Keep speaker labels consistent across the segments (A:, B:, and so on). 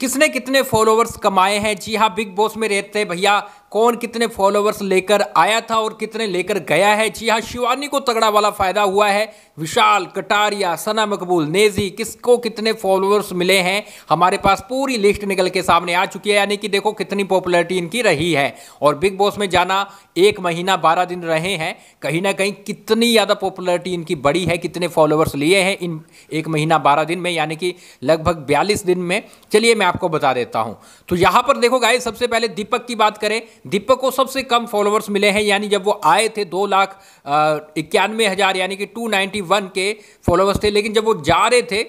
A: किसने कितने फॉलोअर्स कमाए हैं? जी हाँ बिग बॉस में रहते भैया। कौन कितने फॉलोअर्स लेकर आया था और कितने लेकर गया है? जी हाँ शिवानी को तगड़ा वाला फ़ायदा हुआ है। विशाल, कटारिया, सना मकबूल, नेजी, किसको कितने फॉलोअर्स मिले हैं? हमारे पास पूरी लिस्ट निकल के सामने आ चुकी है, यानी कि देखो कितनी पॉपुलैरिटी इनकी रही है। और बिग बॉस में जाना, एक महीना बारह दिन रहे हैं, कहीं ना कहीं कितनी ज़्यादा पॉपुलैरिटी इनकी बड़ी है, कितने फॉलोअर्स लिए हैं इन एक महीना बारह दिन में, यानी कि लगभग बयालीस दिन में। चलिए मैं आपको बता देता हूँ। तो यहाँ पर देखो गाइस सबसे पहले दीपक की बात करें। दीपक को सबसे कम फॉलोअर्स मिले हैं, यानी जब वो आए थे दो लाख इक्यानवे हज़ार, यानी कि टू नाइन्टी वन के फॉलोअर्स थे, लेकिन जब वो जा रहे थे,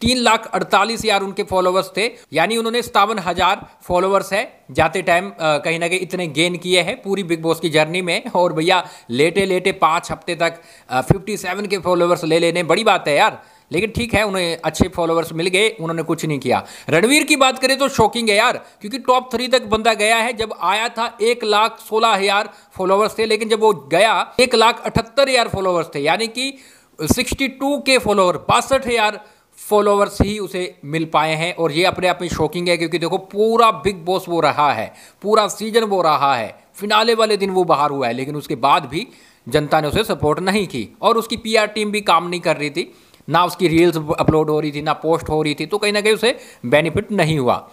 A: तीन लाख अड़तालीस हज़ार उनके फॉलोअर्स थे, यानी उन्होंने सतावन हज़ार फॉलोअर्स है, जाते टाइम कहीं ना कहीं इतने गेन किए हैं पूरी बिग बॉस की जर्नी में, और भैया लेटे लेटे पाँच हफ़्ते तक फिफ्टी सेवन के फॉलोअर्स ले लेने, बड़ी बात है यार। लेकिन ठीक है, उन्हें अच्छे फॉलोअर्स मिल गए, उन्होंने कुछ नहीं किया। रणवीर की बात करें तो शॉकिंग है यार, क्योंकि टॉप थ्री तक बंदा गया है, जब आया था एक लाख सोलह हज़ार फॉलोअर्स थे, लेकिन जब वो गया, एक लाख अठहत्तर हज़ार फॉलोअर्स थे, यानी कि सिक्सटी टू के फॉलोअर बासठ हज़ार फॉलोअर्स ही उसे मिल पाए हैं, और ये अपने आप में शॉकिंग है, क्योंकि देखो, पूरा बिग बॉस वो रहा है, पूरा सीज़न वो रहा है फिनाले वाले दिन वो बाहर हुआ है, लेकिन उसके बाद भी जनता ने उसे सपोर्ट नहीं की, और उसकी पीआर टीम भी काम नहीं कर रही थी। ना उसकी रील्स अपलोड हो रही थी, ना पोस्ट हो रही थी तो कहीं ना कहीं उसे बेनिफिट नहीं हुआ।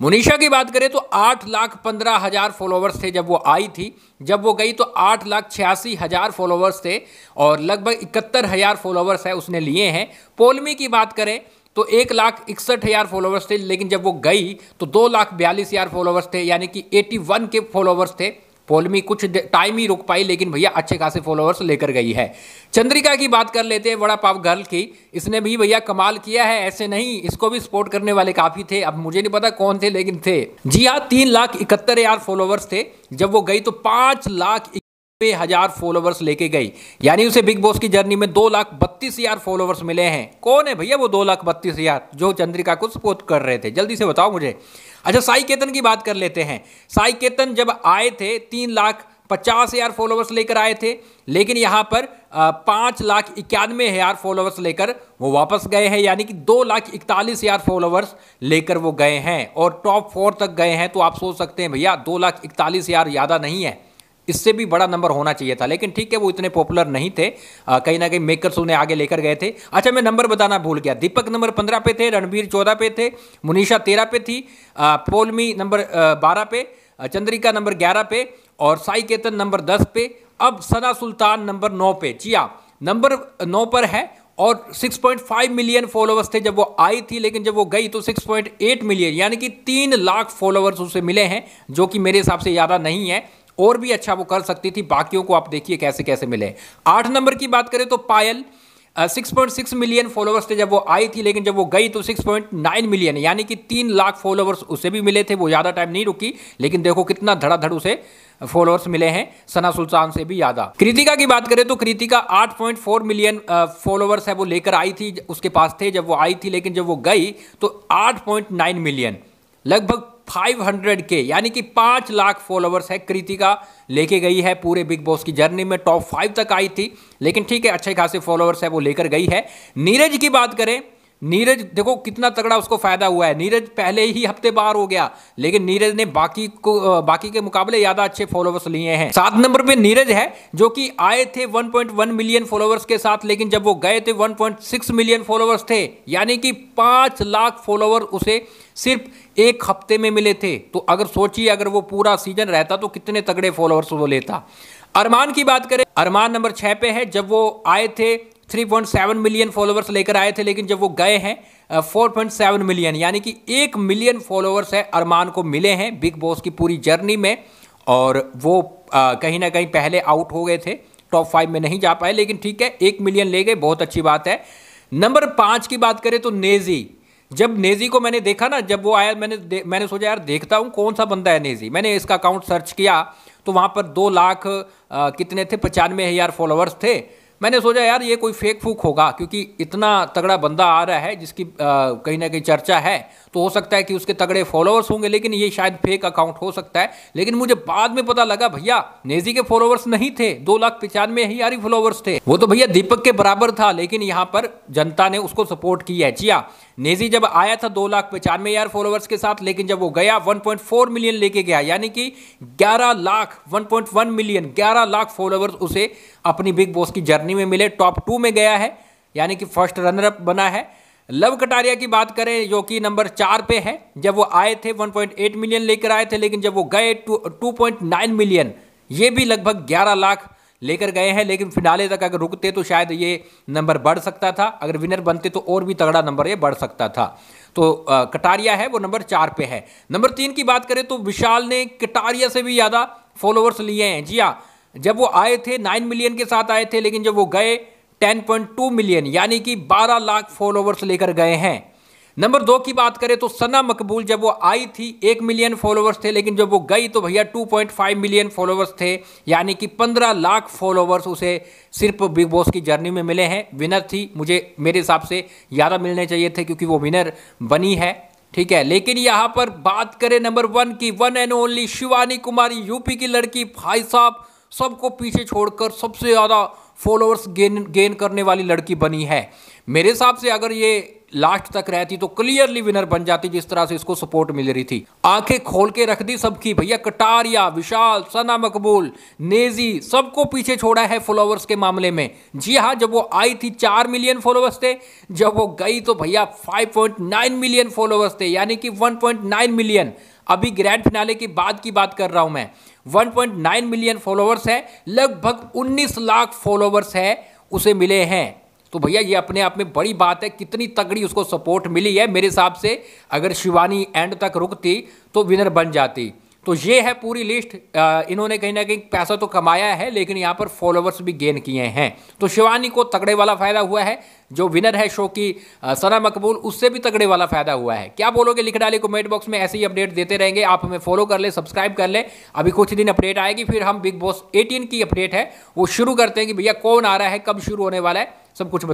A: मुनीषा की बात करें तो आठ लाख पंद्रह हज़ार फॉलोवर्स थे जब वो आई थी। जब वो गई तो आठ लाख छियासी हज़ार फॉलोवर्स थे और लगभग इकहत्तर हज़ार फॉलोवर्स है उसने लिए हैं। पोलमी की बात करें तो एक लाख इकसठ हज़ार फॉलोवर्स थे, लेकिन जब वो गई तो दो लाख बयालीस हज़ार फॉलोवर्स थे, यानी कि एटी वन के फॉलोवर्स थे। पोलमी कुछ टाइम ही रुक पाई, लेकिन भैया अच्छे खासे फॉलोअर्स लेकर गई है। चंद्रिका की बात कर लेते हैं बड़ा पाव गर्ल की। इसने भी भैया कमाल किया है, ऐसे नहीं, इसको भी सपोर्ट करने वाले काफ़ी थे। अब मुझे नहीं पता कौन थे, लेकिन थे। जी हाँ तीन लाख इकहत्तर हज़ार फॉलोअर्स थे। जब वो गई तो पाँच लाख हज़ार फॉलोवर्स लेके गई। यानी उसे बिग बॉस की जर्नी में दो लाख बत्तीस हज़ार फॉलोवर्स मिले हैं। कौन है भैया वो दो लाख बत्तीस हज़ार जो चंद्रिका को सपोर्ट कर रहे थे? जल्दी से बताओ मुझे। अच्छा साई केतन की बात कर लेते हैं। साई केतन जब आए थे, तीन लाख पचास हज़ार फॉलोवर्स लेकर आए थे, लेकिन यहाँ पर पाँच लाख इक्यानवे हज़ार फॉलोवर्स लेकर वो वापस गए हैं। यानी कि दो लाख इकतालीस हज़ार फॉलोवर्स लेकर वो गए हैं और टॉप फोर तक गए हैं। तो आप सोच सकते हैं, भैया, दो लाख इकतालीस हज़ार ज़्यादा नहीं है। इससे भी बड़ा नंबर होना चाहिए था, लेकिन ठीक है, वो इतने पॉपुलर नहीं थे। कहीं ना कहीं मेकर्स उन्हें आगे लेकर गए थे। अच्छा मैं नंबर बताना भूल गया। दीपक नंबर पंद्रह पे थे, रणबीर चौदह पे थे, मुनीषा तेरह पे थी पोलमी नंबर बारह पे चंद्रिका नंबर ग्यारह पे, और साई केतन नंबर दस पे, अब सना सुल्तान नंबर नौ पे। जी हाँ नंबर नौ पर है, और 6.5 मिलियन फॉलोअर्स थे। जब वो आई थी, लेकिन जब वो गई तो 6.8 मिलियन यानी कि तीन लाख फॉलोअर्स उसे मिले हैं, जो कि मेरे हिसाब से ज़्यादा नहीं है। और भी अच्छा वो कर सकती थी। बाकियों को आप देखिए कैसे कैसे मिले। आठ नंबर की बात करें तो Payal six point six million followers थे जब वो आई थी, लेकिन जब वो गई तो सिक्स पॉइंट नाइन मिलियन यानी कि तीन लाख फॉलोवर्स उसे भी मिले थे। वो ज़्यादा टाइम नहीं रुकी, लेकिन देखो कितना धड़ाधड़ उसे फॉलोअर्स मिले हैं, सना सुल्तान से भी ज़्यादा। कृतिका की बात करें तो कृतिका 8.4 मिलियन फॉलोवर्स है, वो लेकर आई थी, उसके पास थे जब वो आई थी, लेकिन जब वो गई तो 8.9 मिलियन लगभग 500 के, यानी कि पाँच लाख फॉलोवर्स है कृतिका, लेके गई है पूरे बिग बॉस की जर्नी में टॉप फाइव तक आई थी, लेकिन ठीक है, अच्छे खासे फॉलोवर्स है, वो लेकर गई है। नीरज की बात करें नीरज, देखो कितना तगड़ा उसको फ़ायदा हुआ है। नीरज पहले ही हफ़्ते बाहर हो गया, लेकिन नीरज ने बाकी को बाकी के मुकाबले ज़्यादा अच्छे फॉलोवर्स लिए हैं। सात नंबर पे नीरज है, जो कि आए थे 1.1 मिलियन फॉलोवर्स के साथ, लेकिन जब वो गए थे 1.6 मिलियन फॉलोवर्स थे, यानी कि पाँच लाख फॉलोवर उसे सिर्फ़ एक हफ़्ते में मिले थे। तो अगर सोचिए, अगर वो पूरा सीज़न रहता तो कितने तगड़े फॉलोअर्स वो लेता। अरमान की बात करें, अरमान नंबर छह पे है, जब वो आए थे 3.7 मिलियन फॉलोवर्स लेकर आए थे, लेकिन जब वो गए हैं 4.7 मिलियन यानी कि एक मिलियन फॉलोवर्स है अरमान को मिले हैं बिग बॉस की पूरी जर्नी में, और वो कहीं ना कहीं पहले आउट हो गए थे टॉप फाइव में नहीं जा पाए, लेकिन ठीक है, एक मिलियन ले गए, बहुत अच्छी बात है। नंबर पाँच की बात करें तो नेजी। जब नेजी को मैंने देखा ना, जब वो आया, मैंने मैंने सोचा, यार, देखता हूँ कौन सा बंदा है नेजी। मैंने इसका अकाउंट सर्च किया तो वहाँ पर दो लाख कितने थे, पचानवे हज़ार फॉलोअर्स थे मैंने सोचा, यार, ये कोई फेक फूक होगा, क्योंकि इतना तगड़ा बंदा आ रहा है, जिसकी कहीं ना कहीं चर्चा है तो हो सकता है कि उसके तगड़े फॉलोअर्स होंगे, लेकिन ये शायद फेक अकाउंट हो सकता है। लेकिन मुझे बाद में पता लगा, भैया नेजी के फॉलोअर्स नहीं थे, दो लाख पिचानवे हज़ार ही फॉलोअर्स थे। वो तो भैया दीपक के बराबर था, लेकिन यहाँ पर जनता ने उसको सपोर्ट किया है। जिया नेजी जब आया था दो लाख पचानवे हज़ार फॉलोअर्स के साथ, लेकिन जब वो गया 1.4 मिलियन लेके गया, यानी कि 11 लाख 1.1 मिलियन 11 लाख फॉलोअर्स उसे अपनी बिग बॉस की जर्नी में मिले। टॉप टू में गया है, यानी कि फ़र्स्ट रनर अप बना है। लव कटारिया की बात करें जो कि नंबर चार पे है। जब वो आए थे 1.8 मिलियन लेकर आए थे लेकिन जब वो गए 2.9 मिलियन ये भी लगभग 11 लाख लेकर गए हैं। लेकिन फिनाले तक अगर रुकते तो शायद ये नंबर बढ़ सकता था। अगर विनर बनते तो और भी तगड़ा नंबर ये बढ़ सकता था। तो आ, कटारिया है वो नंबर चार पे है। नंबर तीन की बात करें तो विशाल ने कटारिया से भी ज़्यादा फॉलोअर्स लिए हैं। जी हाँ जब वो आए थे नाइन मिलियन के साथ आए थे लेकिन जब वो गए 10.2 मिलियन यानी कि 12 लाख फॉलोवर्स लेकर गए हैं। नंबर दो की बात करें तो सना मकबूल जब वो आई थी, एक मिलियन फॉलोवर्स थे, लेकिन जब वो गई तो भैया 2.5 मिलियन फॉलोवर्स थे, यानी कि 15 लाख फॉलोवर्स उसे सिर्फ़ बिग बॉस की जर्नी में मिले हैं। विनर थी, मुझे, मेरे हिसाब से ज़्यादा मिलने चाहिए थे क्योंकि वो विनर बनी है, ठीक है। लेकिन यहाँ पर बात करें नंबर वन की one and only Shivani Kumari, UP की लड़की, भाई साहब, सबको पीछे छोड़कर सबसे ज़्यादा फॉलोअर्स गेन गेन करने वाली लड़की बनी है। मेरे हिसाब से अगर ये लास्ट तक रहती तो क्लियरली विनर बन जाती जिस तरह से इसको सपोर्ट मिल रही थी। आँखें खोल के रख दी सबकी, भैया कटारिया, विशाल, सना मकबूल, नेजी, सबको पीछे छोड़ा है फॉलोअर्स के मामले में। जी हाँ जब वो आई थी चार मिलियन फॉलोअर्स थे जब वो गई तो भैया 5.9 मिलियन फॉलोअर्स थे, यानी कि 1.9 मिलियन अभी ग्रैंड फिनाले की बाद की बात कर रहा हूँ मैं। 1.9 मिलियन फॉलोअर्स है, लगभग 19 लाख फॉलोअर्स है, उसे मिले हैं। तो भैया, ये अपने आप में बड़ी बात है, कितनी तगड़ी उसको सपोर्ट मिली है। मेरे हिसाब से अगर शिवानी एंड तक रुकती तो विनर बन जाती। तो ये है पूरी लिस्ट। इन्होंने कहीं ना कहीं पैसा तो कमाया है, लेकिन यहाँ पर फॉलोवर्स भी गेन किए हैं। तो शिवानी को तगड़े वाला फ़ायदा हुआ है। जो विनर है शो की सना मकबूल, उससे भी तगड़े वाला फ़ायदा हुआ है। क्या बोलोगे लिख डाले कमेंट बॉक्स में? ऐसे ही अपडेट देते रहेंगे। आप हमें फॉलो कर ले सब्सक्राइब कर ले। अभी कुछ दिन अपडेट आएगी, फिर हम बिग बॉस एटीन की अपडेट है। वो शुरू करते हैं कि भैया कौन आ रहा है, कब शुरू होने वाला है, सब कुछ